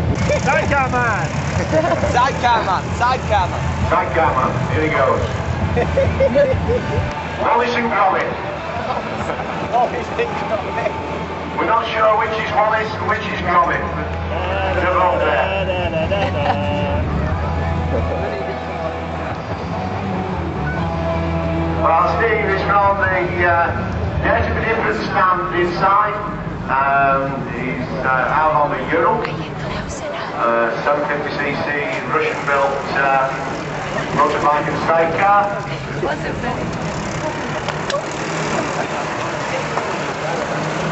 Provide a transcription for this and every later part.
man. Sidecar man. Sidecar man, sidecar man. Sidecar man, here he goes. Wallace and Gromit. We're not sure which is Wallace and which is Gromit. They're all there. Well, Steve is from the uh, There's a different stand inside. Um, he's uh, out on the Ural. Uh, 750cc Russian-built uh, motorbike and sidecar.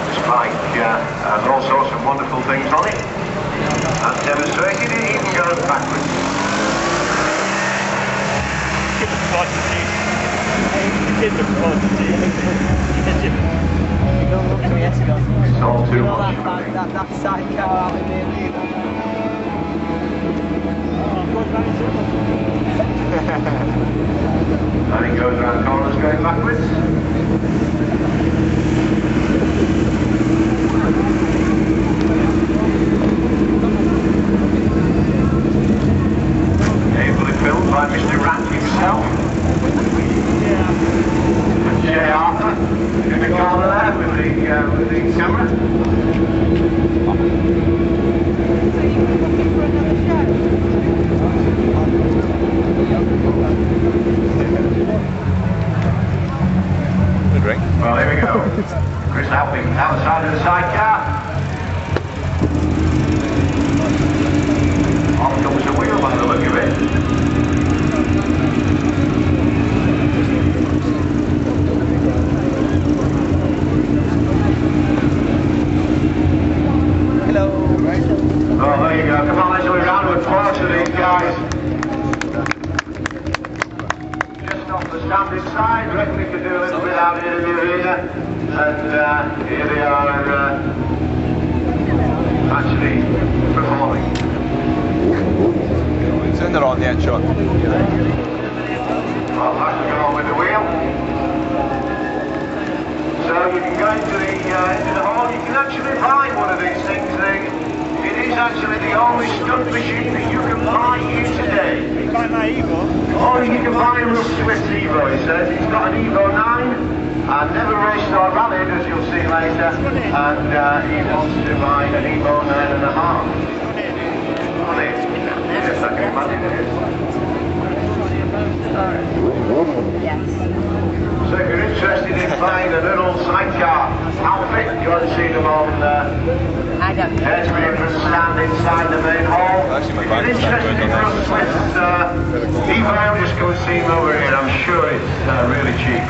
This bike uh, has all sorts of wonderful things on it. As demonstrated, it even goes backwards. See. Kids are supposed to see. It's all too much that, that, that, sidecar out in And it goes around corners going backwards. Ably filmed by Mr. Rat himself. And Jay Arthur in the corner there with the, drink? Well, here we go. Chris helping outside of the sidecar. Oh, there you go. Come on, let's do a round of applause for these guys. Just off the standing side, reckon we could do a little bit out in the. And uh, here they are uh, actually performing. Turn it on yet, Sean. Well, that's go on with the wheel. So you can go into the uh, into the hall. You can actually buy one of these things. They, it is actually the only stunt machine that you can buy here today. You buy my Evo. Oh, you can buy a Rough Swift Evo, he says. He's got an Evo 9, and never raced or rallied, as you'll see later. And uh, he wants to buy an Evo 9 and a half. On it. Yes, I can imagine it is. So if you're interested in buying a little sidecar outfit, you go and see them on uh, I don't know. there's a different stand inside the main hall. Actually, my If you're bike stand interested in goes on Rough Swift uh, Evo, just go see him over here. I'm sure it's uh, really cheap.